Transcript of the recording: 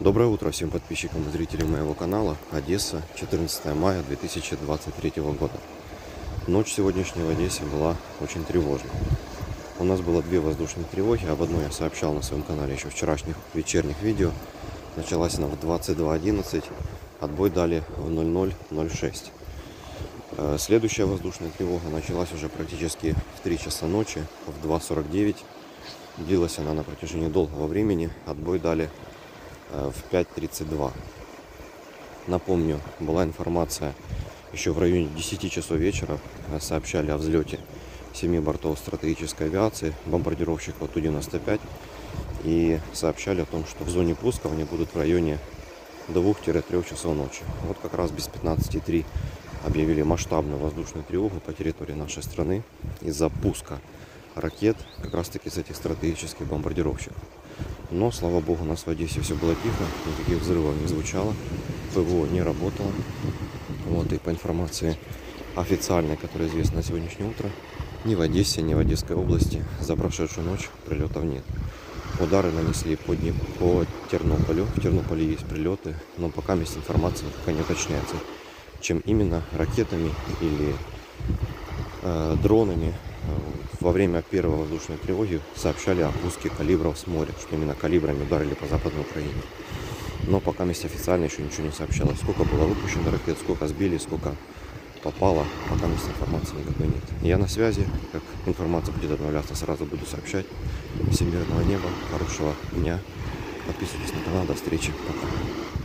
Доброе утро всем подписчикам и зрителям моего канала. Одесса, 14 мая 2023 года. Ночь сегодняшняя в Одессе была очень тревожной. У нас было две воздушные тревоги. Об одной я сообщал на своем канале еще вчерашних вечерних видео. Началась она в 22.11. Отбой дали в 00.06. Э, Следующая воздушная тревога началась уже практически в 3 часа ночи, в 2.49. Длилась она на протяжении долгого времени. Отбой дали в 5.32. Напомню, была информация еще в районе 10 часов вечера. э, Сообщали о взлете 7 бортов стратегической авиации, бомбардировщиков Ту-95. И сообщали о том, что в зоне пуска они будут в районе 2-3 часов ночи. Вот как раз без 15.3 объявили масштабную воздушную тревогу по территории нашей страны из-за пуска ракет как раз таки с этих стратегических бомбардировщиков. Но, слава богу, у нас в Одессе все было тихо, никаких взрывов не звучало, ПВО не работало. Вот и по информации официальной, которая известна на сегодняшнее утро, ни в Одессе, ни в Одесской области за прошедшую ночь прилетов нет. Удары нанесли по, Дне- по Тернополю. В Тернополе есть прилеты, но пока есть информация пока не уточняется, чем именно ракетами или э, дронами. Во время первой воздушной тревоги сообщали о пуске калибров с моря, что именно калибрами ударили по Западной Украине. Но пока есть официально еще ничего не сообщалось. Сколько было выпущено ракет, сколько сбили, сколько попало, пока есть информации никакой нет. Я на связи, как информация будет обновляться, сразу буду сообщать. Всем мирного неба, хорошего дня. Подписывайтесь на канал, до встречи, пока.